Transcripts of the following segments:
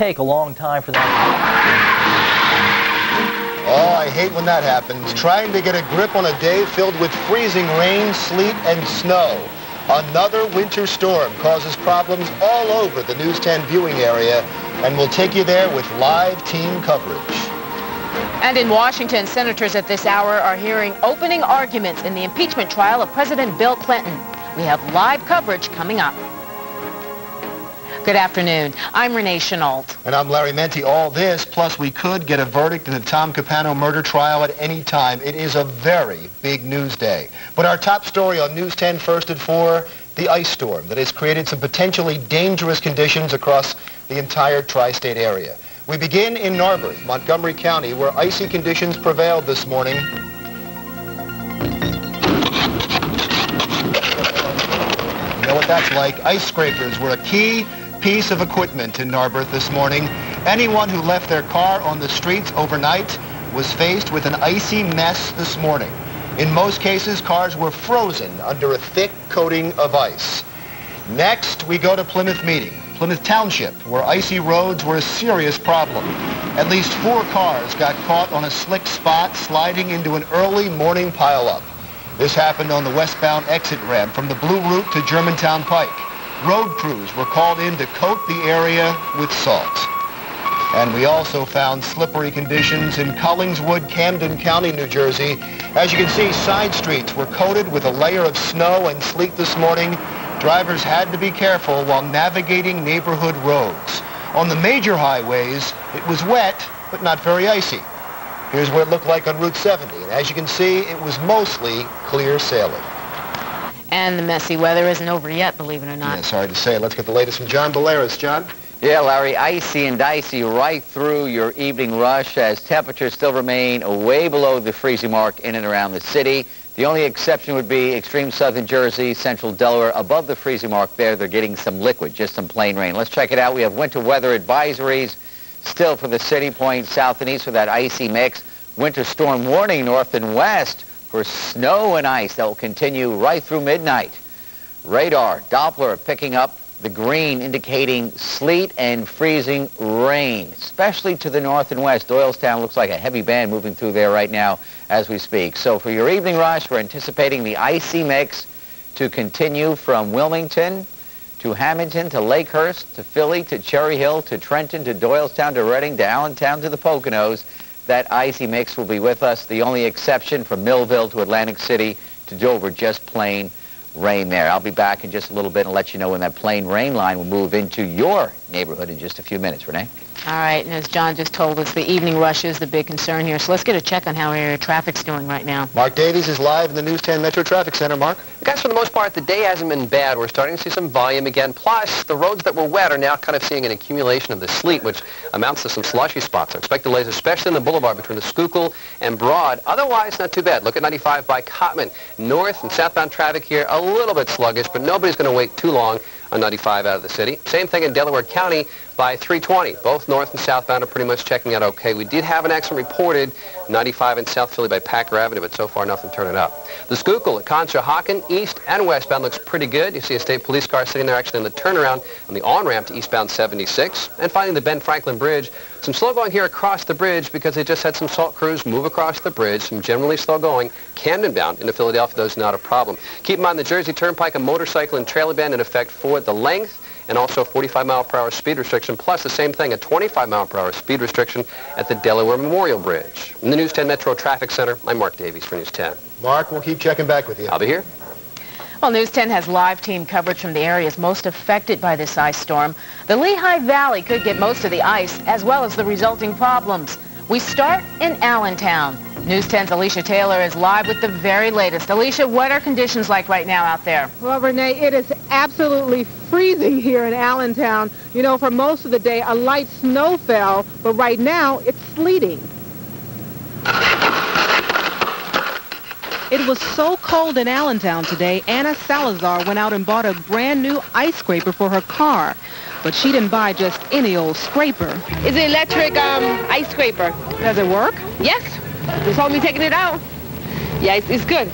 take a long time for that. Oh, I hate when that happens. Trying to get a grip on a day filled with freezing rain, sleet, and snow. Another winter storm causes problems all over the News 10 viewing area, and we'll take you there with live team coverage. And in Washington, senators at this hour are hearing opening arguments in the impeachment trial of President Bill Clinton. We have live coverage coming up. Good afternoon. I'm Renee Chenault. And I'm Larry Mendte. All this, plus we could get a verdict in the Tom Capano murder trial at any time. It is a very big news day. But our top story on News 10 first at 4, the ice storm that has created some potentially dangerous conditions across the entire tri-state area. We begin in Narberth, Montgomery County, where icy conditions prevailed this morning. You know what that's like. Ice scrapers were a key piece of equipment in Narberth this morning. Anyone who left their car on the streets overnight was faced with an icy mess this morning. In most cases, cars were frozen under a thick coating of ice. Next, we go to Plymouth Meeting, Plymouth Township, where icy roads were a serious problem. At least four cars got caught on a slick spot sliding into an early morning pileup. This happened on the westbound exit ramp from the Blue Route to Germantown Pike road crews were called in to coat the area with salt. And we also found slippery conditions in Collingswood, Camden County, New Jersey. As you can see, side streets were coated with a layer of snow and sleet this morning. Drivers had to be careful while navigating neighborhood roads. On the major highways, it was wet, but not very icy. Here's what it looked like on Route 70. And as you can see, it was mostly clear sailing. And the messy weather isn't over yet, believe it or not. Yeah, sorry to say. Let's get the latest from John Bolaris. John? Yeah, Larry, icy and dicey right through your evening rush as temperatures still remain way below the freezing mark in and around the city. The only exception would be extreme southern Jersey, central Delaware. Above the freezing mark there, they're getting some liquid, just some plain rain. Let's check it out. We have winter weather advisories still for the city point south and east for that icy mix. Winter storm warning north and west for snow and ice that will continue right through midnight. Radar, Doppler picking up the green indicating sleet and freezing rain, especially to the north and west. Doylestown looks like a heavy band moving through there right now as we speak. So for your evening rush, we're anticipating the icy mix to continue from Wilmington to Hamilton to Lakehurst to Philly to Cherry Hill to Trenton to Doylestown to Reading to Allentown to the Poconos that icy mix will be with us. The only exception from Millville to Atlantic City to Dover, just plain rain there. I'll be back in just a little bit and let you know when that plain rain line will move into your neighborhood in just a few minutes. Renee? All right, and as John just told us, the evening rush is the big concern here. So let's get a check on how area traffic's doing right now. Mark Davies is live in the News 10 Metro Traffic Center. Mark? Guys, for the most part, the day hasn't been bad. We're starting to see some volume again. Plus, the roads that were wet are now kind of seeing an accumulation of the sleet, which amounts to some slushy spots. So expect delays, especially in the boulevard between the Schuylkill and Broad. Otherwise, not too bad. Look at 95 by Cottman. North and southbound traffic here, a little bit sluggish, but nobody's going to wait too long on 95 out of the city. Same thing in Delaware County by 320. Both north and southbound are pretty much checking out okay. We did have an accident reported 95 in South Philly by Packer Avenue, but so far nothing turning up. The Schuylkill at Conshohocken, east and westbound looks pretty good. You see a state police car sitting there actually in the turnaround on the on-ramp to eastbound 76. And finally, the Ben Franklin Bridge. Some slow going here across the bridge because they just had some salt crews move across the bridge. Some generally slow going. Camden bound into Philadelphia, those not a problem. Keep in mind the Jersey Turnpike, a motorcycle and trailer ban in effect for the length and also a 45 mile per hour speed restriction, plus the same thing, a 25 mile per hour speed restriction at the Delaware Memorial Bridge. In the News 10 Metro Traffic Center, I'm Mark Davies for News 10. Mark, we'll keep checking back with you. I'll be here. Well, News 10 has live team coverage from the areas most affected by this ice storm. The Lehigh Valley could get most of the ice, as well as the resulting problems. We start in Allentown. News 10's Alicia Taylor is live with the very latest. Alicia, what are conditions like right now out there? Well, Renee, it is absolutely freezing here in Allentown. You know, for most of the day, a light snow fell, but right now it's sleeting. It was so cold in Allentown today, Anna Salazar went out and bought a brand new ice scraper for her car. But she didn't buy just any old scraper. It's an electric um, ice scraper. Does it work? Yes. They told me taking it out. Yeah, it's, it's good.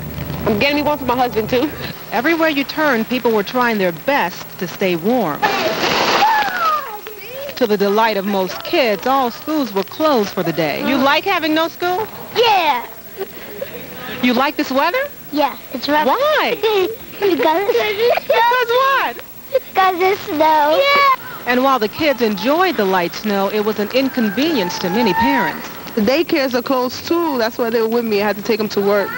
I'm getting me one for my husband, too. Everywhere you turn, people were trying their best to stay warm. To the delight of most kids, all schools were closed for the day. You like having no school? Yeah. You like this weather? Yeah, it's rough. Why? because Because what? because it's snow. Yeah. And while the kids enjoyed the light snow, it was an inconvenience to many parents. The daycares are closed too. That's why they were with me. I had to take them to work.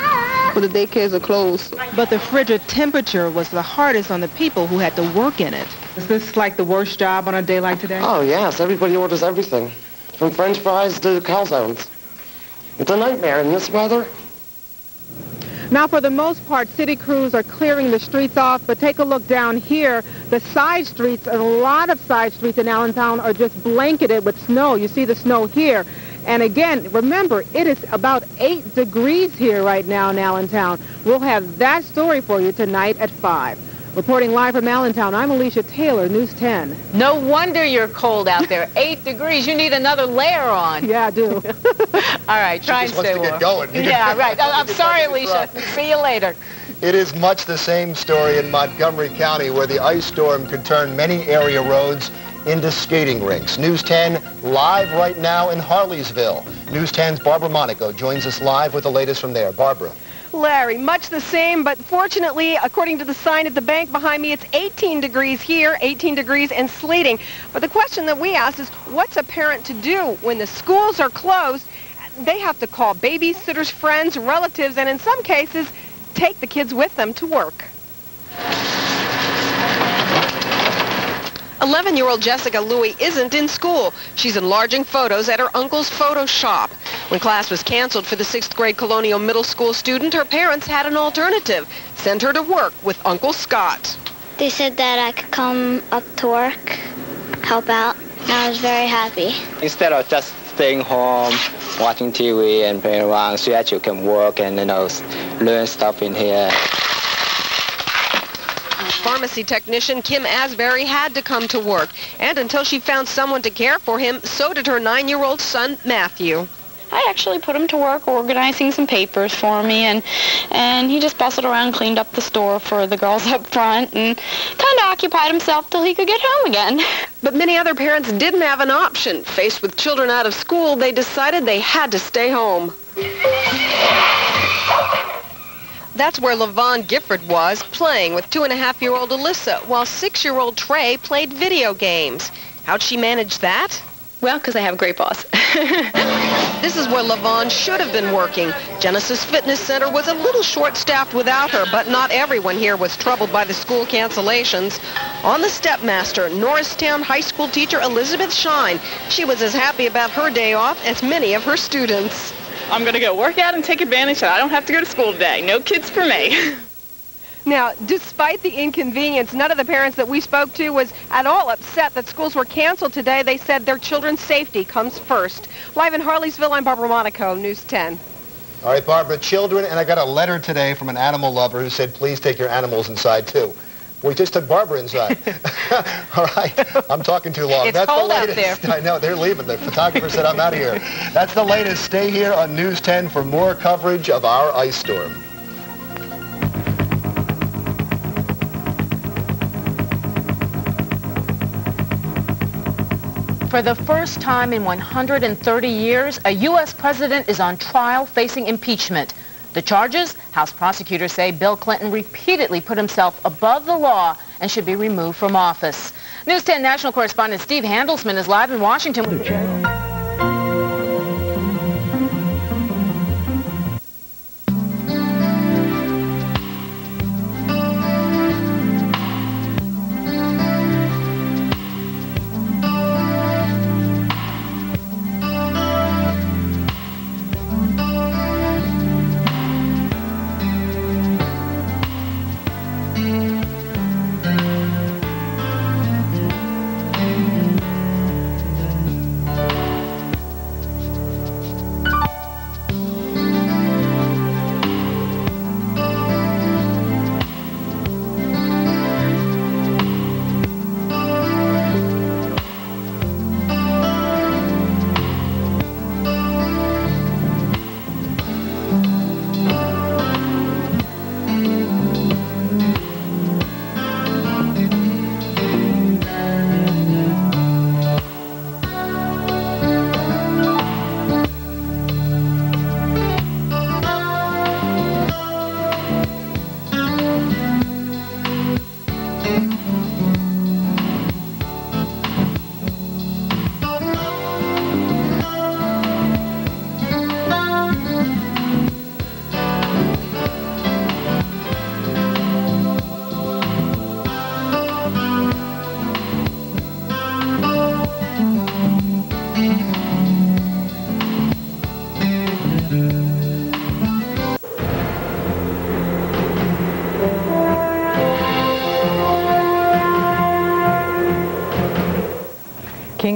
But the daycares are closed. But the frigid temperature was the hardest on the people who had to work in it. Is this like the worst job on a day like today? Oh, yes. Everybody orders everything. From french fries to calzones. It's a nightmare in this weather. Now, for the most part, city crews are clearing the streets off, but take a look down here. The side streets, a lot of side streets in Allentown are just blanketed with snow. You see the snow here. And again, remember, it is about 8 degrees here right now in Allentown. We'll have that story for you tonight at 5. Reporting live from Allentown, I'm Alicia Taylor, News 10. No wonder you're cold out there. Eight degrees. You need another layer on. Yeah, I do. All right, try and just wants stay to get warm. going. Yeah, right. I- uh, I'm sorry, back to the Alicia. See you later. It is much the same story in Montgomery County where the ice storm could turn many area roads into skating rinks. News 10 live right now in Harleysville. News 10's Barbara Monaco joins us live with the latest from there. Barbara. Larry, much the same, but fortunately, according to the sign at the bank behind me, it's 18 degrees here, 18 degrees and sleeting. But the question that we asked is, what's a parent to do when the schools are closed? They have to call babysitters, friends, relatives, and in some cases, take the kids with them to work. 11-year-old Jessica Louie isn't in school. She's enlarging photos at her uncle's photo shop. When class was canceled for the sixth grade Colonial Middle School student, her parents had an alternative. Send her to work with Uncle Scott. They said that I could come up to work, help out, and I was very happy. Instead of just staying home, watching TV and playing around, she actually can work and, you know, learn stuff in here. Pharmacy technician Kim Asbury had to come to work. And until she found someone to care for him, so did her nine-year-old son, Matthew. I actually put him to work organizing some papers for me, and and he just bustled around, cleaned up the store for the girls up front, and kind of occupied himself till he could get home again. But many other parents didn't have an option. Faced with children out of school, they decided they had to stay home. That's where Levon Gifford was, playing with two-and-a-half-year-old Alyssa, while six-year-old Trey played video games. How'd she manage that? Well, because I have a great boss. This is where Levon should have been working. Genesis Fitness Center was a little short-staffed without her, but not everyone here was troubled by the school cancellations. On the Stepmaster, Norristown High School teacher Elizabeth Shine. She was as happy about her day off as many of her students. I'm going to go work out and take advantage that I don't have to go to school today. No kids for me. Now, despite the inconvenience, none of the parents that we spoke to was at all upset that schools were canceled today. They said their children's safety comes first. Live in Harleysville, I'm Barbara Monaco, News 10. All right, Barbara, children, and I got a letter today from an animal lover who said, please take your animals inside, too. We just took Barbara inside. All right, I'm talking too long. It's That's cold the out latest. there. I know, they're leaving. The photographer said I'm out of here. That's the latest. Stay here on News 10 for more coverage of our ice storm. For the first time in 130 years, a U.S. president is on trial facing impeachment. The charges, House prosecutors say Bill Clinton repeatedly put himself above the law and should be removed from office. News 10 national correspondent Steve Handelsman is live in Washington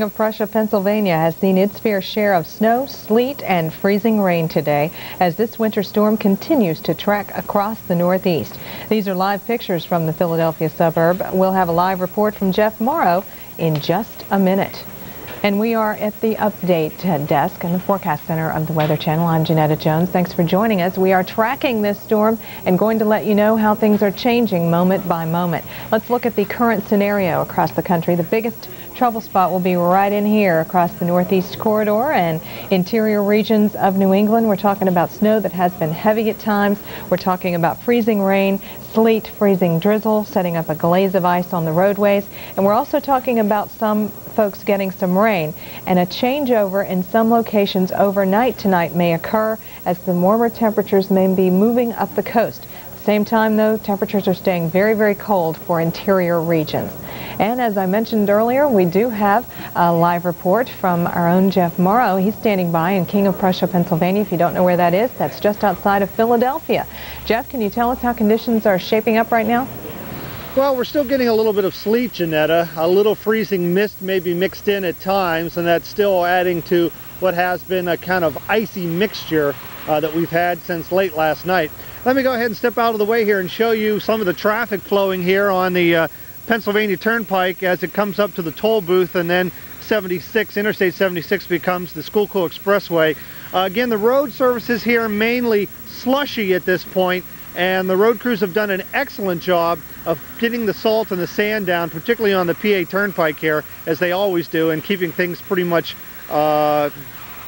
Of Prussia, Pennsylvania has seen its fair share of snow, sleet, and freezing rain today as this winter storm continues to track across the Northeast. These are live pictures from the Philadelphia suburb. We'll have a live report from Jeff Morrow in just a minute. And we are at the update desk in the forecast center of the Weather Channel. I'm Janetta Jones. Thanks for joining us. We are tracking this storm and going to let you know how things are changing moment by moment. Let's look at the current scenario across the country. The biggest trouble spot will be right in here across the northeast corridor and interior regions of New England. We're talking about snow that has been heavy at times. We're talking about freezing rain, sleet, freezing drizzle, setting up a glaze of ice on the roadways. And we're also talking about some folks getting some rain. And a changeover in some locations overnight tonight may occur as the warmer temperatures may be moving up the coast. Same time, though, temperatures are staying very, very cold for interior regions. And as I mentioned earlier, we do have a live report from our own Jeff Morrow. He's standing by in King of Prussia, Pennsylvania. If you don't know where that is, that's just outside of Philadelphia. Jeff, can you tell us how conditions are shaping up right now? Well, we're still getting a little bit of sleet, Janetta. A little freezing mist may be mixed in at times, and that's still adding to what has been a kind of icy mixture uh, that we've had since late last night. Let me go ahead and step out of the way here and show you some of the traffic flowing here on the uh, Pennsylvania Turnpike as it comes up to the toll booth and then 76, Interstate 76 becomes the Schuylkill Expressway. Uh, again, the road services here mainly slushy at this point and the road crews have done an excellent job of getting the salt and the sand down, particularly on the PA Turnpike here, as they always do, and keeping things pretty much uh,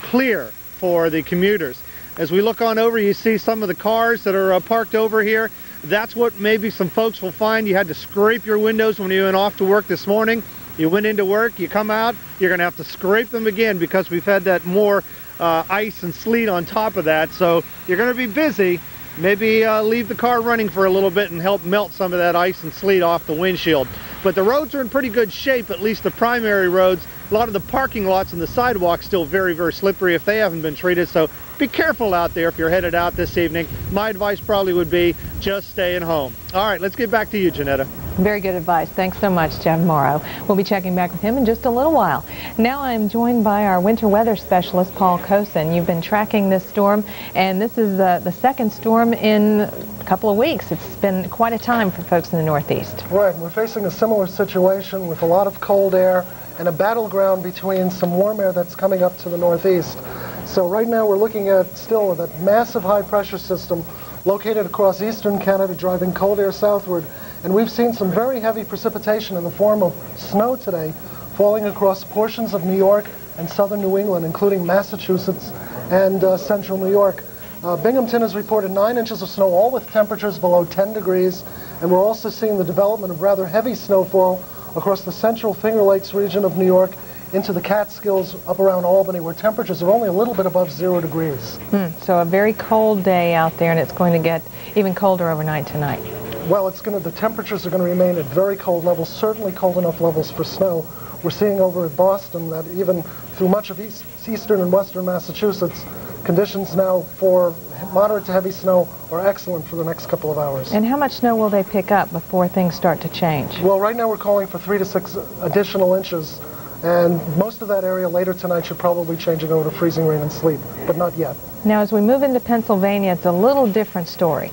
clear for the commuters. As we look on over, you see some of the cars that are uh, parked over here. That's what maybe some folks will find. You had to scrape your windows when you went off to work this morning. You went into work, you come out, you're going to have to scrape them again because we've had that more uh, ice and sleet on top of that. So you're going to be busy maybe uh, leave the car running for a little bit and help melt some of that ice and sleet off the windshield. But the roads are in pretty good shape, at least the primary roads. A lot of the parking lots and the sidewalks still very, very slippery if they haven't been treated. So be careful out there if you're headed out this evening. My advice probably would be just staying home. All right, let's get back to you, Janetta. Very good advice. Thanks so much, Jeff Morrow. We'll be checking back with him in just a little while. Now I'm joined by our winter weather specialist, Paul Kocin. You've been tracking this storm, and this is the, the second storm in a couple of weeks. It's been quite a time for folks in the Northeast. Right. We're facing a similar situation with a lot of cold air and a battleground between some warm air that's coming up to the Northeast. So right now we're looking at still that massive high pressure system located across eastern Canada driving cold air southward and we've seen some very heavy precipitation in the form of snow today falling across portions of New York and southern New England, including Massachusetts and uh, central New York. Uh, Binghamton has reported 9 inches of snow, all with temperatures below 10 degrees, and we're also seeing the development of rather heavy snowfall across the central Finger Lakes region of New York into the Catskills up around Albany, where temperatures are only a little bit above zero degrees. Hmm, so a very cold day out there, and it's going to get even colder overnight tonight well, it's going to, the temperatures are going to remain at very cold levels, certainly cold enough levels for snow. We're seeing over at Boston that even through much of east, eastern and western Massachusetts, conditions now for moderate to heavy snow are excellent for the next couple of hours. And how much snow will they pick up before things start to change? Well, right now we're calling for three to six additional inches, and most of that area later tonight should probably changing over to freezing rain and sleet, but not yet. Now, as we move into Pennsylvania, it's a little different story.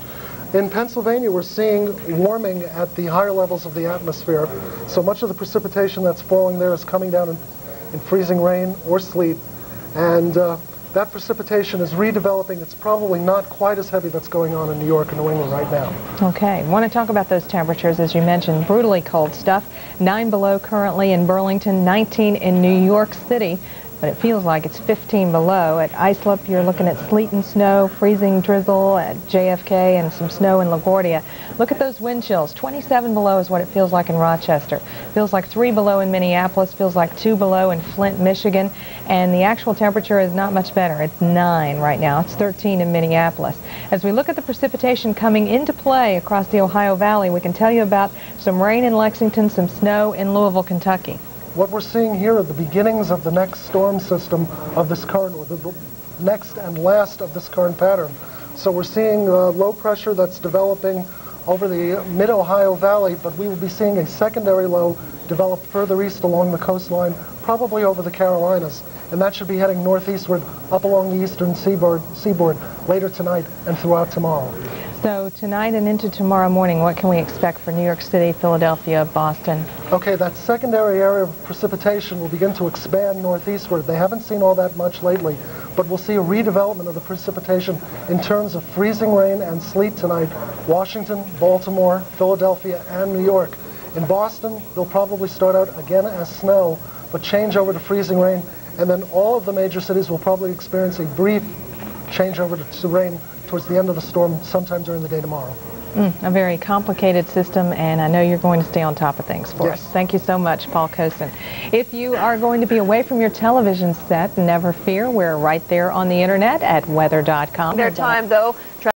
In Pennsylvania, we're seeing warming at the higher levels of the atmosphere. So much of the precipitation that's falling there is coming down in, in freezing rain or sleet. And uh, that precipitation is redeveloping. It's probably not quite as heavy that's going on in New York and New England right now. Okay. want to talk about those temperatures, as you mentioned, brutally cold stuff. 9 below currently in Burlington, 19 in New York City but it feels like it's 15 below. At Islip, you're looking at sleet and snow, freezing drizzle at JFK, and some snow in LaGuardia. Look at those wind chills. 27 below is what it feels like in Rochester. Feels like 3 below in Minneapolis, feels like 2 below in Flint, Michigan, and the actual temperature is not much better. It's 9 right now. It's 13 in Minneapolis. As we look at the precipitation coming into play across the Ohio Valley, we can tell you about some rain in Lexington, some snow in Louisville, Kentucky. What we're seeing here are the beginnings of the next storm system of this current, or the next and last of this current pattern. So we're seeing uh, low pressure that's developing over the mid-Ohio Valley, but we will be seeing a secondary low develop further east along the coastline probably over the Carolinas, and that should be heading northeastward up along the eastern seaboard, seaboard later tonight and throughout tomorrow. So tonight and into tomorrow morning, what can we expect for New York City, Philadelphia, Boston? Okay, that secondary area of precipitation will begin to expand northeastward. They haven't seen all that much lately, but we'll see a redevelopment of the precipitation in terms of freezing rain and sleet tonight. Washington, Baltimore, Philadelphia, and New York. In Boston, they'll probably start out again as snow, but change over to freezing rain, and then all of the major cities will probably experience a brief change over to, to rain towards the end of the storm sometime during the day tomorrow. Mm, a very complicated system, and I know you're going to stay on top of things for yes. us. Thank you so much, Paul Kocin. If you are going to be away from your television set, never fear, we're right there on the internet at weather.com. Their time, though.